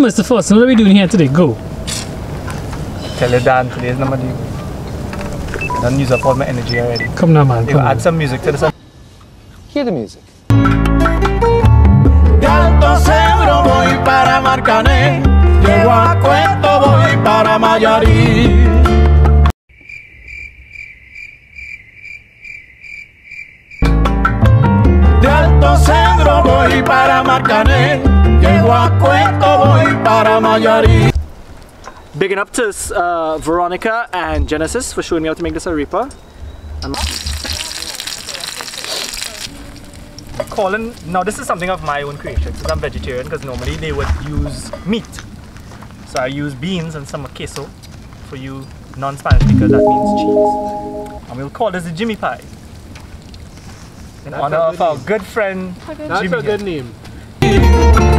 first. So what are we doing here today? Go. Tell you Dan, today's number two. Don't use up all my energy already. Come now, man. You Come add on. some music to the song. Hear the music. De Alto Cedro voy para Marcané, llego a Cueto voy para Mayarí. De Alto Cedro voy para Marcané, llego a Cueto voy para Mayarí. Bigging up to uh, Veronica and Genesis for showing me how to make this arepa. I'm calling now this is something of my own creation because I'm vegetarian because normally they would use meat. So I use beans and some queso. For you non-Spanish speakers that means cheese. And we'll call this the Jimmy Pie. In honor of our good friend That's Jimmy. a good name. Llego